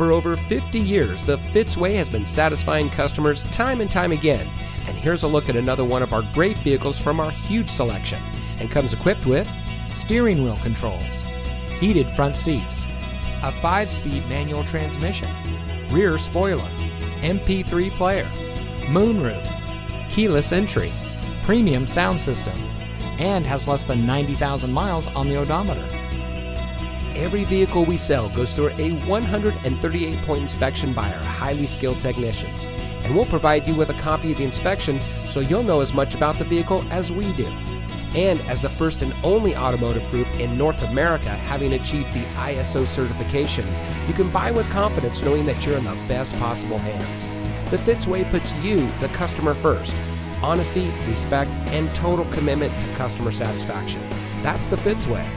For over 50 years, the Fitzway has been satisfying customers time and time again. And here's a look at another one of our great vehicles from our huge selection and comes equipped with steering wheel controls, heated front seats, a 5 speed manual transmission, rear spoiler, MP3 player, moonroof, keyless entry, premium sound system, and has less than 90,000 miles on the odometer. Every vehicle we sell goes through a 138 point inspection by our highly skilled technicians, and we'll provide you with a copy of the inspection so you'll know as much about the vehicle as we do. And as the first and only automotive group in North America having achieved the ISO certification, you can buy with confidence knowing that you're in the best possible hands. The Fitzway puts you, the customer, first. Honesty, respect, and total commitment to customer satisfaction. That's the Fitzway.